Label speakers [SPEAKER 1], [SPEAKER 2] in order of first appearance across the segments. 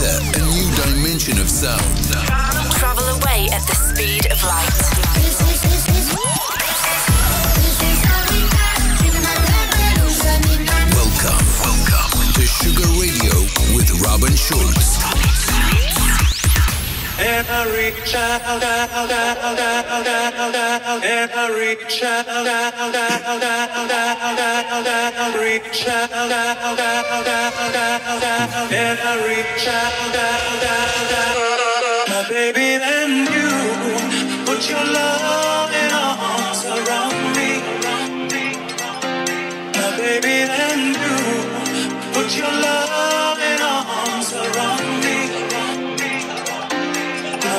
[SPEAKER 1] enter a new dimension of sound.
[SPEAKER 2] Travel away at the speed of light.
[SPEAKER 1] Welcome, welcome to Sugar Radio with Robin Schulz.
[SPEAKER 3] Every child, every child, every child, every child. Baby then you, put your loving arms around me. Baby you, put your
[SPEAKER 4] love.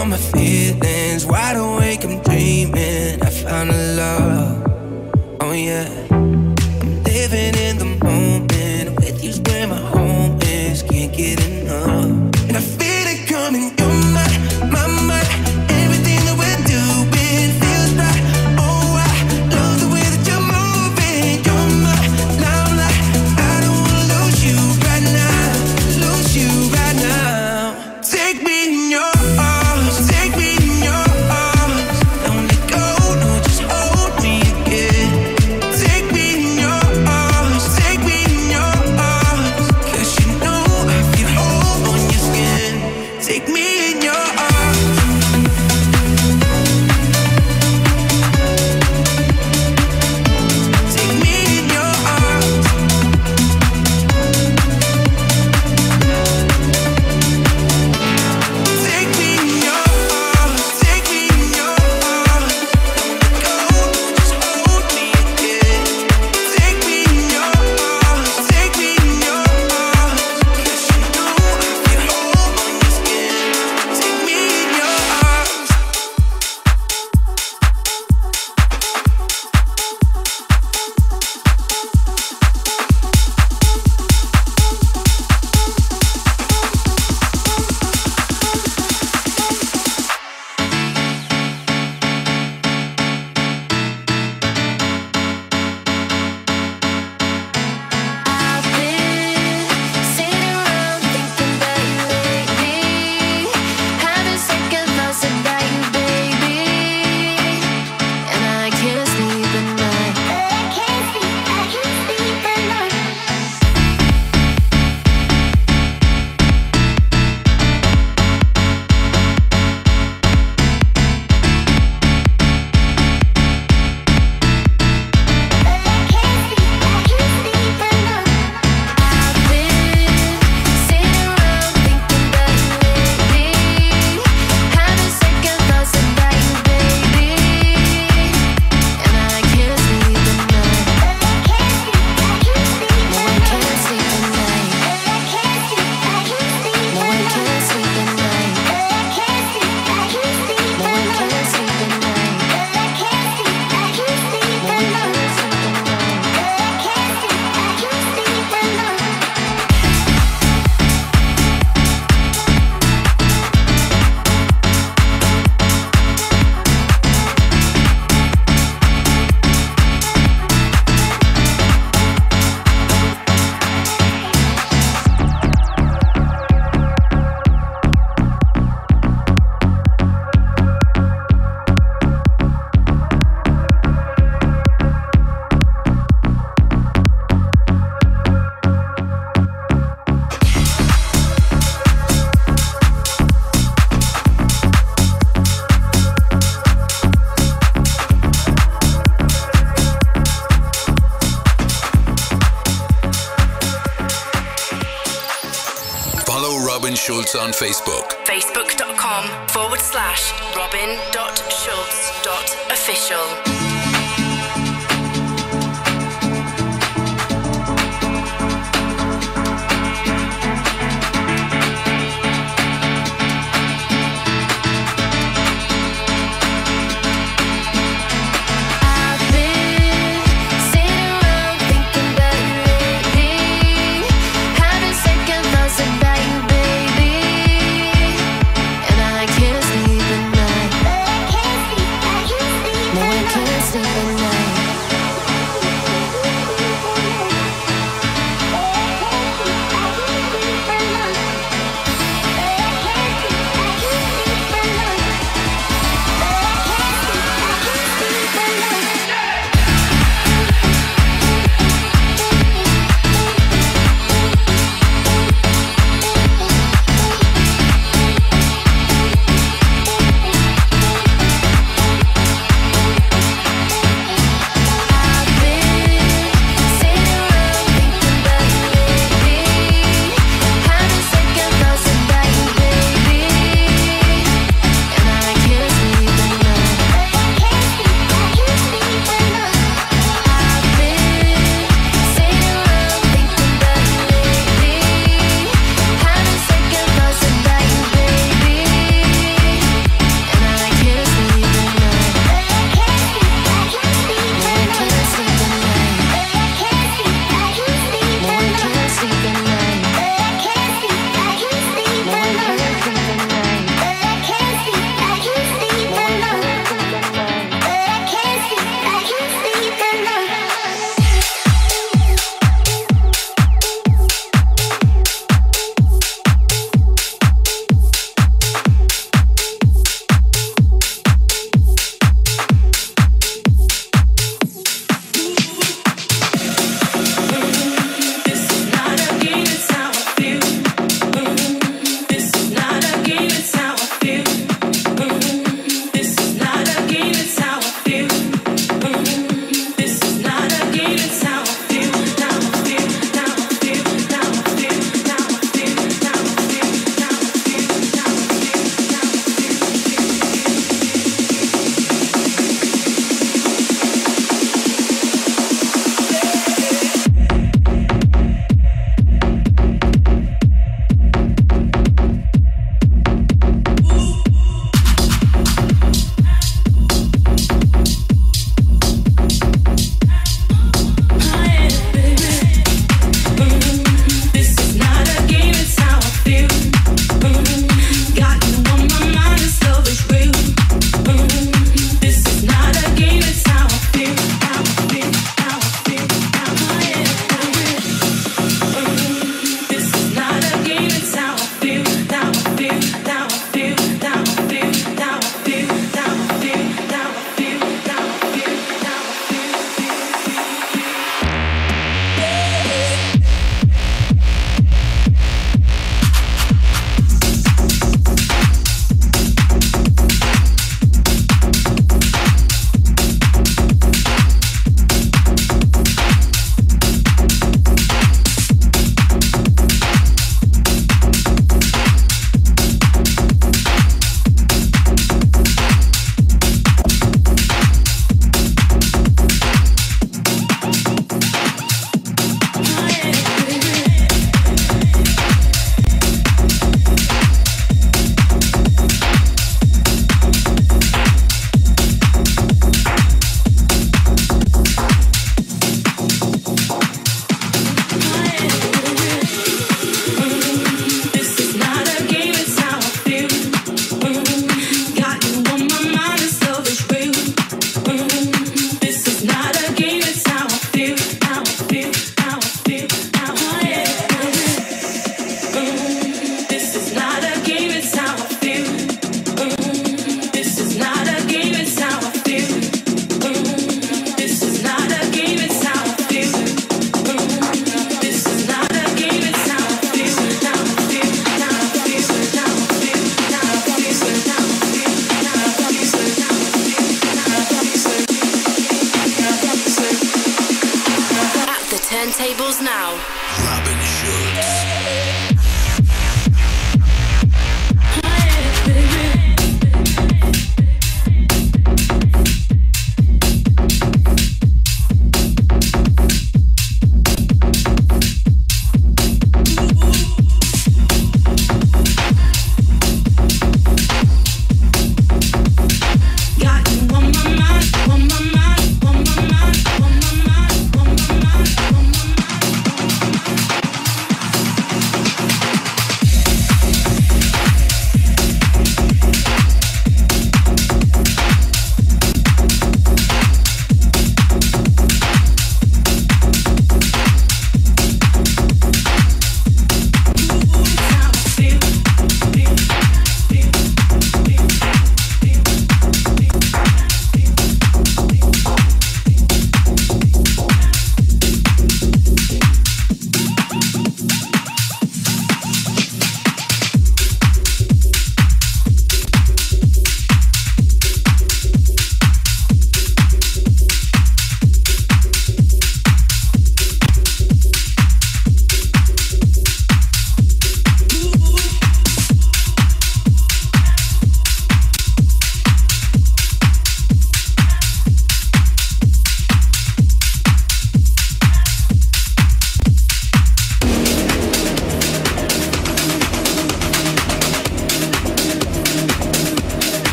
[SPEAKER 5] Take me in your arms, take me in your
[SPEAKER 1] Schulz on Facebook.
[SPEAKER 2] Facebook.com forward slash
[SPEAKER 6] robin.schulz.official.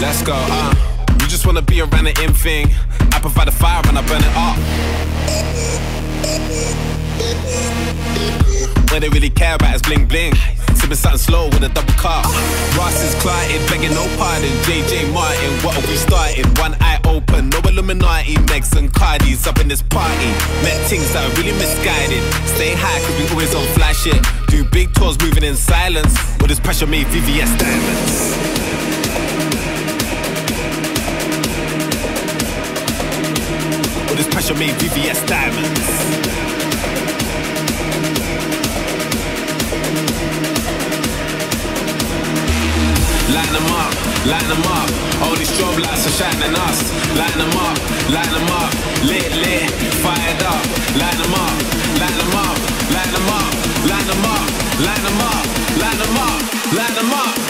[SPEAKER 6] let's go, uh. You just wanna be around the in thing. I provide the fire and I burn it up. What they really care about is bling bling. Sipping something slow with a double cup. Ross is clotted, begging no pardon. JJ Martin, what have we started? One eye open, no Illuminati. Megs and Cardis up in this party. Met things that are really misguided. Stay high, cause we always on fly shit. Do big tours moving in silence. With this pressure made VVS diamonds. Pressure made VVS diamonds. Line them up, line them up. All these strobe lights are shining us. Line them up, line them up. Lit, lit, fired up. Line them up, line them up, line them up, line them up, line them up, line them up, line them up.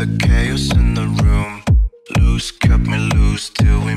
[SPEAKER 2] The
[SPEAKER 7] chaos in the room. Loose, cut me loose till we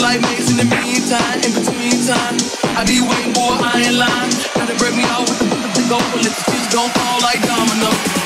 [SPEAKER 8] like mates in the meantime, in between time. I be waiting for an iron line. Gotta break me out with the, the gold, but let the don't fall like dominoes.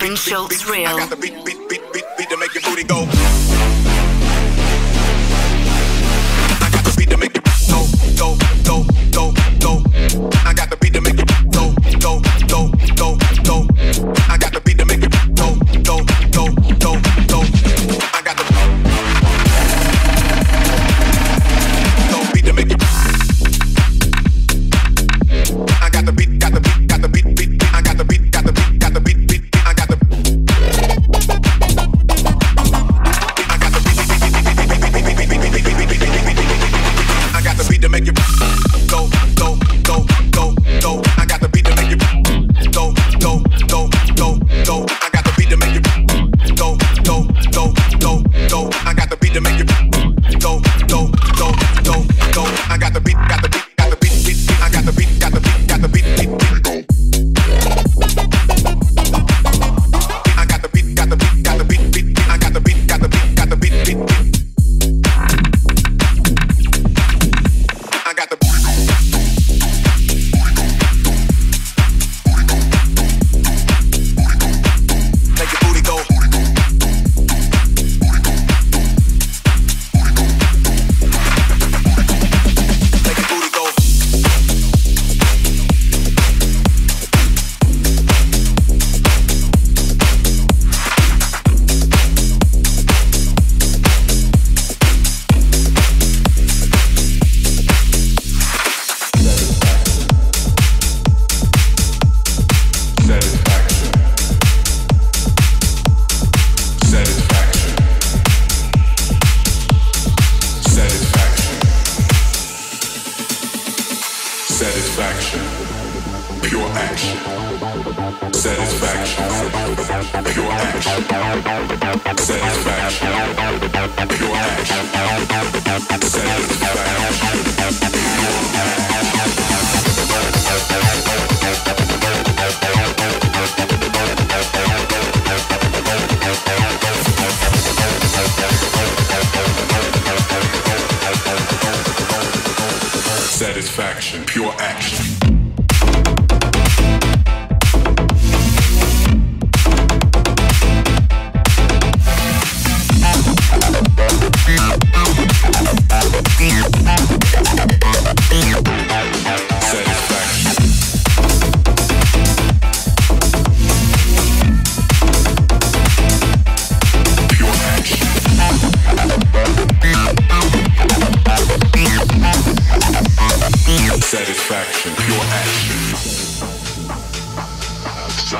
[SPEAKER 1] Robin
[SPEAKER 9] Schulz Real.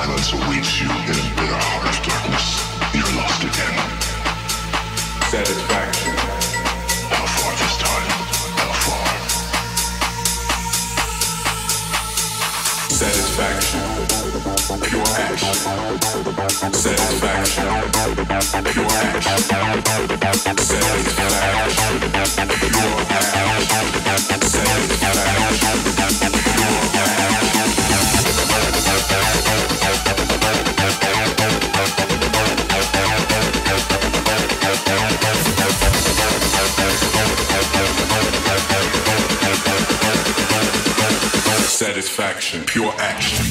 [SPEAKER 10] silence awaits you in a bitter heart of darkness. You're lost again.
[SPEAKER 11] Satisfaction.
[SPEAKER 10] How far this time? How far?
[SPEAKER 11] Satisfaction. Pure action. Satisfaction. Pure action. Satisfaction. Pure action. Satisfaction. Pure action satisfaction, pure action.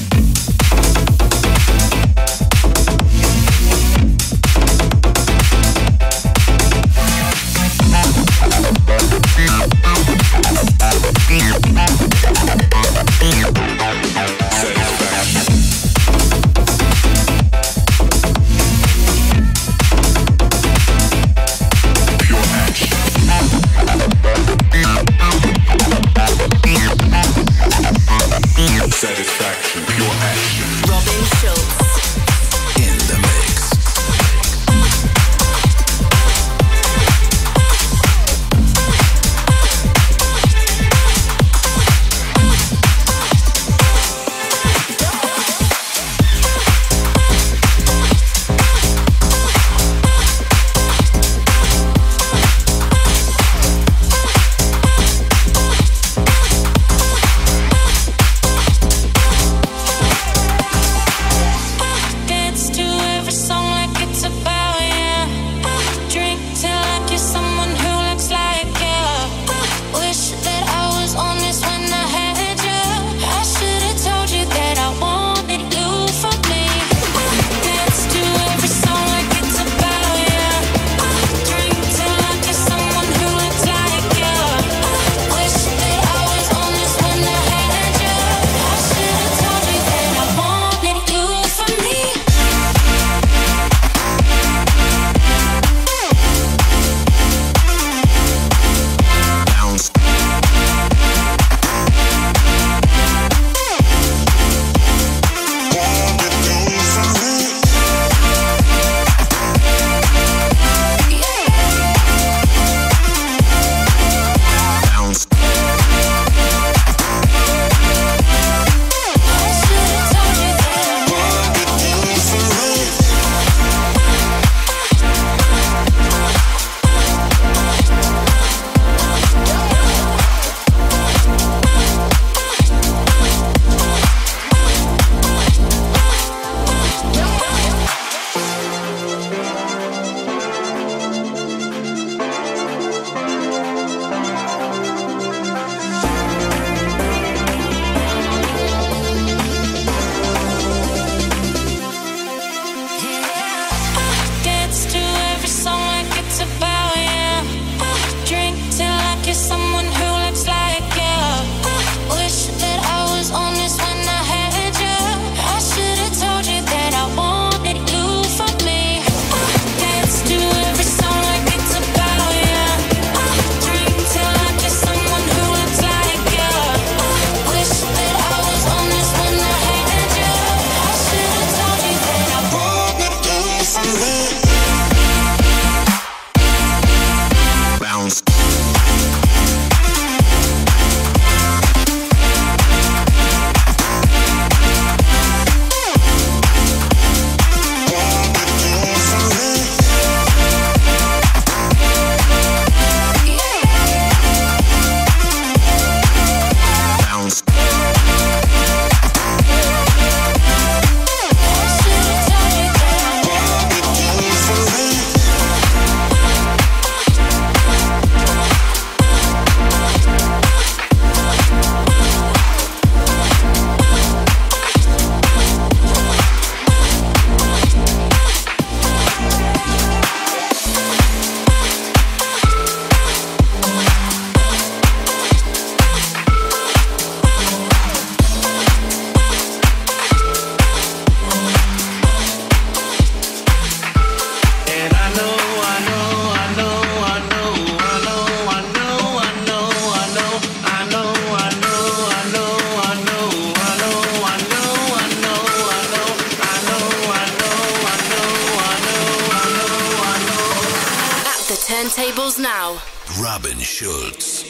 [SPEAKER 12] turntables now.
[SPEAKER 1] Robin Schulz.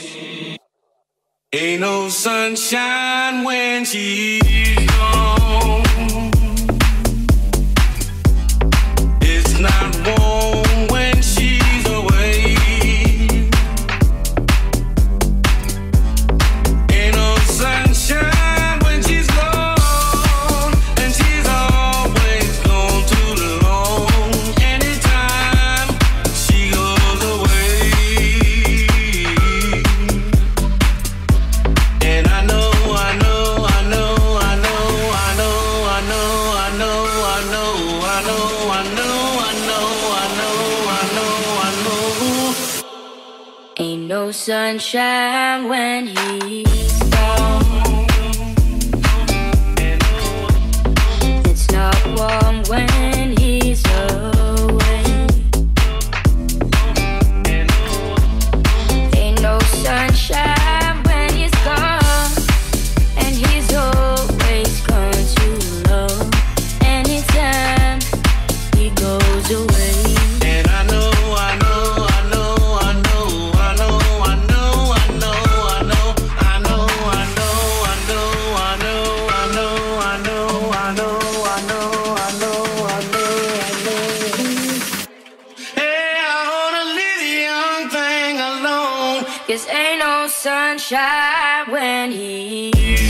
[SPEAKER 3] Ain't no sunshine when she. shine.
[SPEAKER 13] Cause ain't no sunshine when he.